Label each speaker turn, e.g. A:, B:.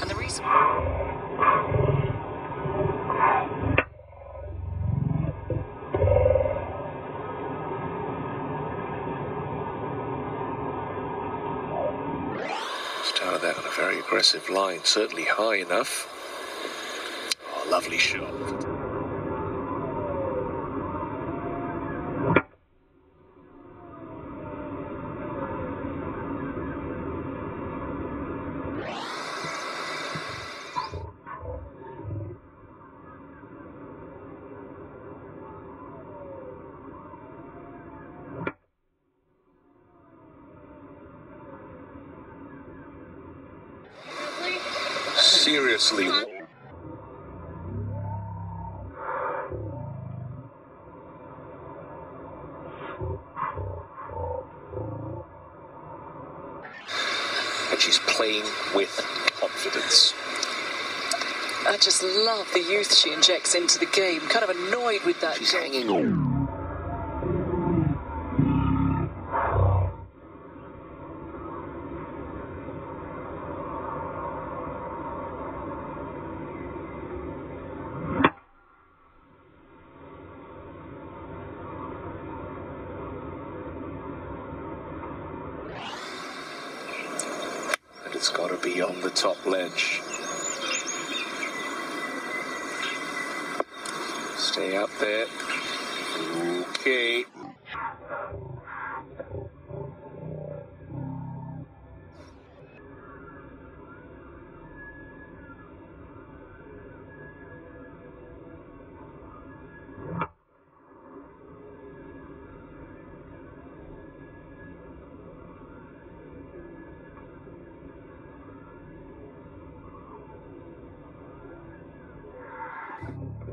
A: And the reason.
B: Started that on a very aggressive line, certainly high enough. Oh, lovely shot. Seriously. And she's playing with confidence.
A: I just love the youth she injects into the game. Kind of annoyed with that.
B: She's hanging on. It's got to be on the top ledge. Stay up there. Okay.